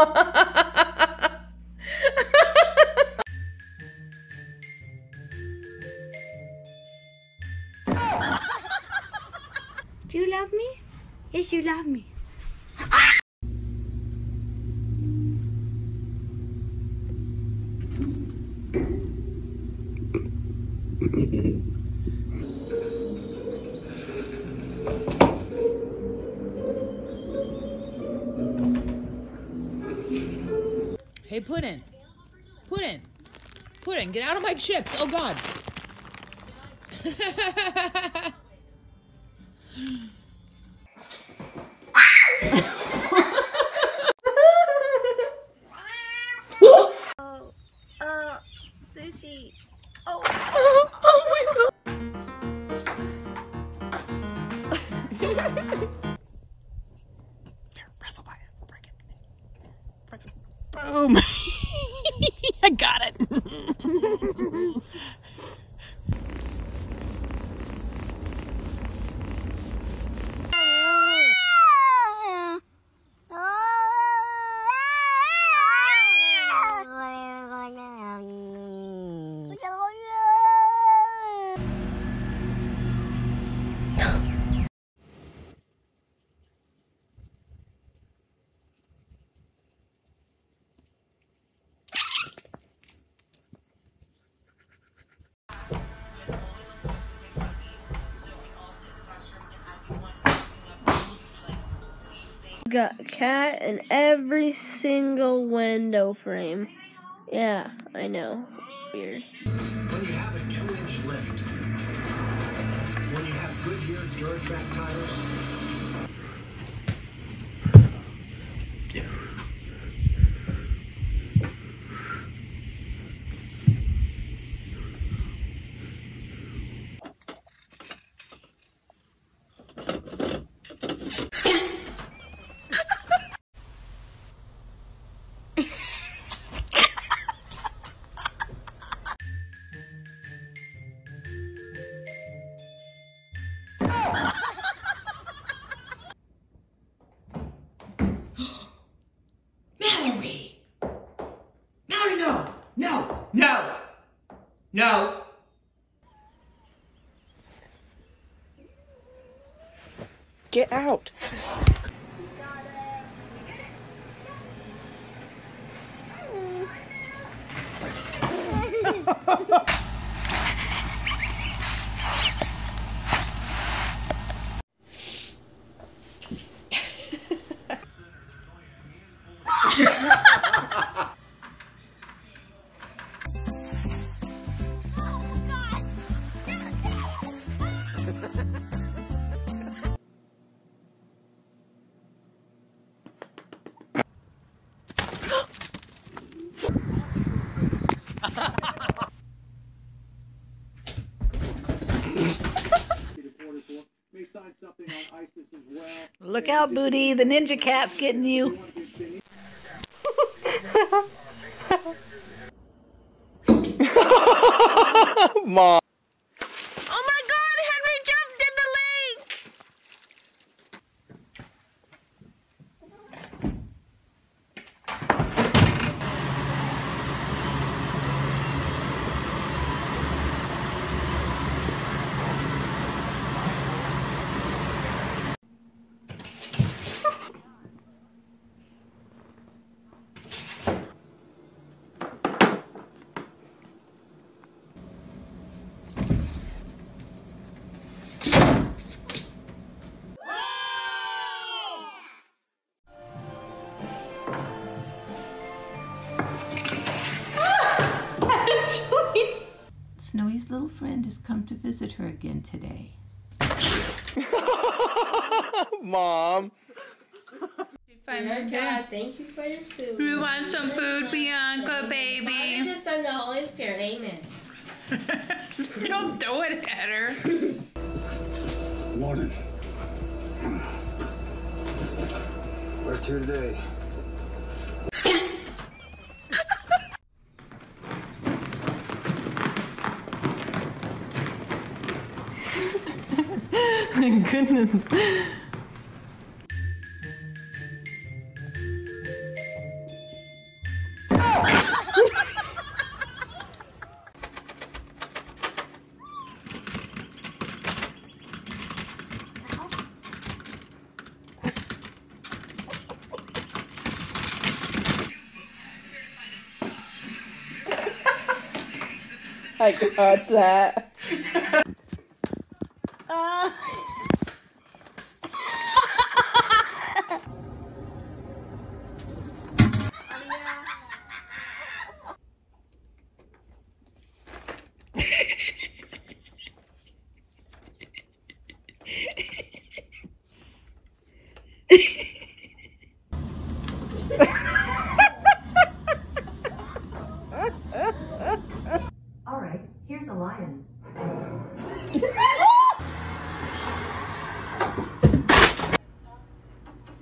Do you love me? Yes, you love me. Hey, Puddin. Puddin. Puddin, get out of my chips. Oh, God. Oh Boom. I got it. Got cat in every single window frame. Yeah, I know. Weird. When you have a two-inch lift, when you have Goodyear DuraTrac tires, Get out. Look out, Booty. The ninja cat's getting you. Oh come to visit her again today. Mom. Bianca, thank you for this food. We want some food, Bianca, Honor baby. the Son, the Holy Spirit. Amen. Don't throw it at her. Morning. Where to today? Goodness. I got that. All right, here's a lion.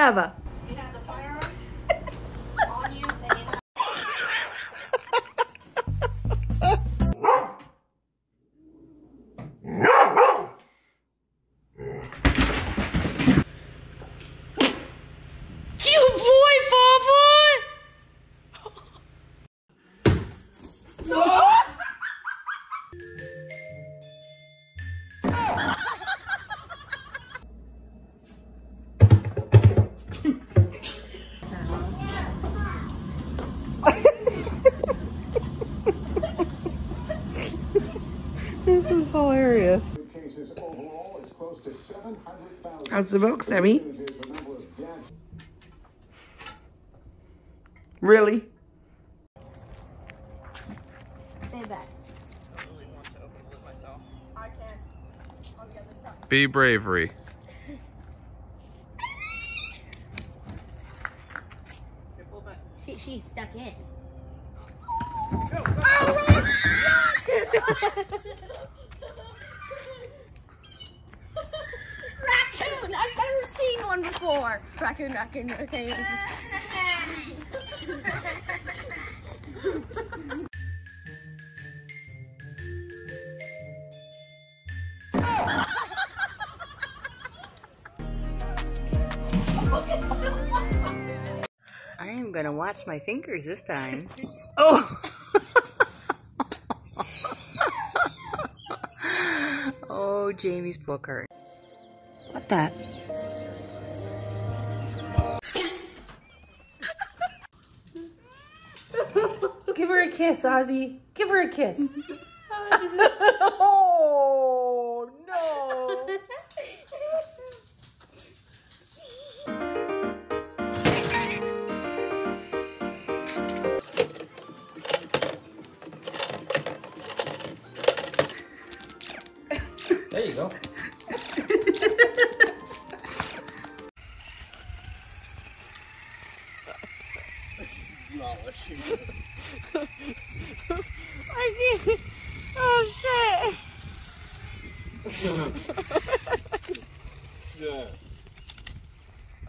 Never. How's the milk, Sammy? Is the number of deaths. Really? Stay back. Be bravery. She, she's stuck in. Oh Raccoon! one before. Raccoon, raccoon, okay. I am gonna watch my fingers this time. Oh! oh, Jamie's booker. What that? Give her a kiss, Ozzy. Give her a kiss. Oh, oh, no. There you go.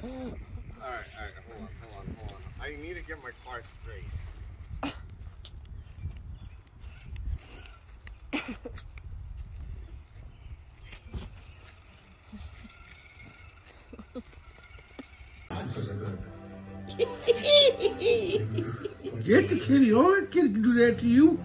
Alright, alright, hold on, hold on, hold on. I need to get my car straight. Get the kitty on. Kitty can do that to you.